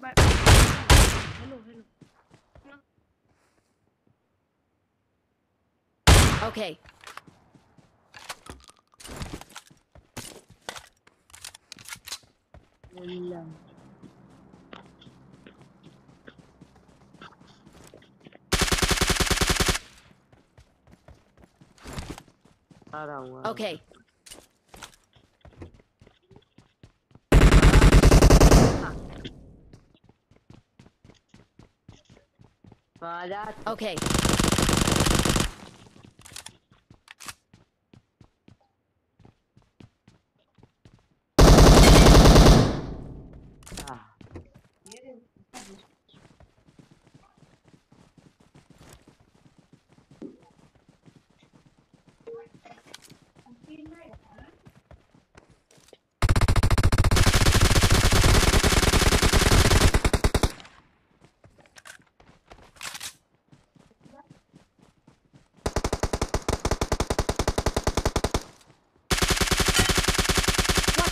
by. Hello, hello. Okay. Okay. Uh, okay.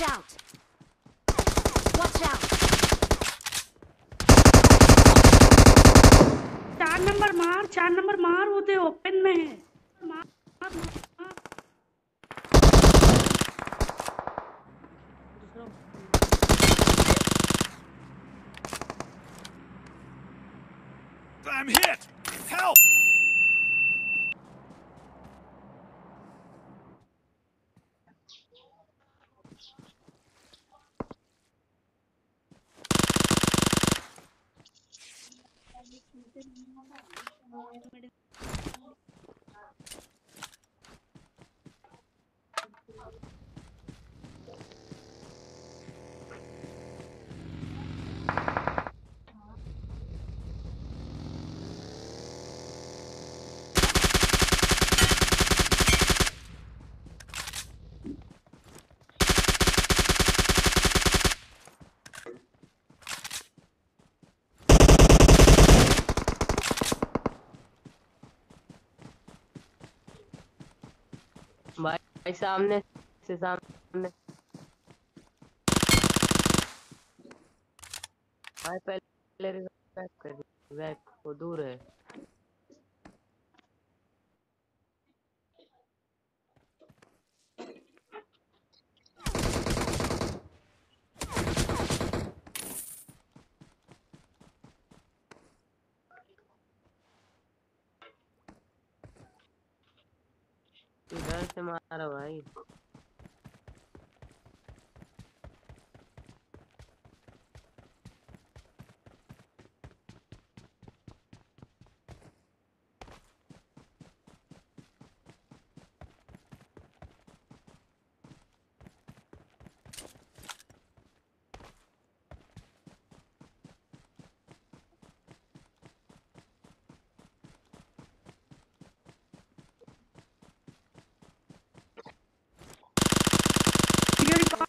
Watch out. Watch out. चार number मार चार number मार वो तो ओपन में है मार मार मार I'm hit! Help! Saya ingin. भाई सामने से सामने। भाई पहले रिवाइव कर रिवाइव वो दूर है। इधर से मारा भाई वीडियो रिकॉर्ड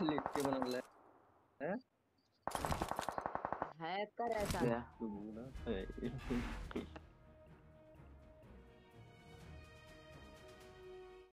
री- वीडियो हैकर ऐसा। Yeah.